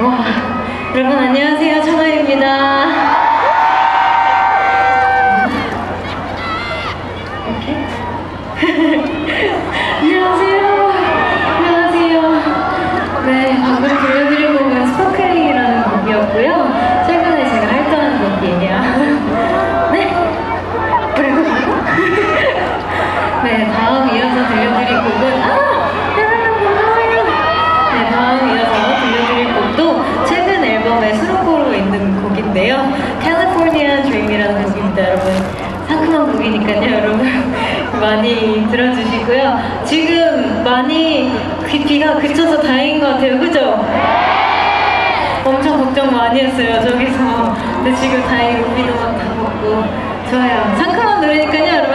와, 여러분 안녕하세요. 청하입니다. 이렇게? 안녕하세요. 안녕하세요. 네, 방금 들려드린 곡은 Sparkling이라는 곡이었고요. 최근에 제가 활동한 곡이에요. 네? 그리고 네, 다음 이어서 들려드릴 곡은 아! 여러분 고마워요. 네, 다음 이어서 들려드릴 곡도 최근 앨범에 수록곡으로 있는 곡인데요. California Dream이라는 곡입니다, 여러분. 상큼한 곡이니까요, 여러분. 많이 들어주시고요. 지금 많이 귀, 비가 그쳐서 다행인 것 같아요, 그죠? 엄청 걱정 많이 했어요, 저기서. 근데 지금 다행히 비도 막다 먹고. 좋아요. 상큼한 노래니까요,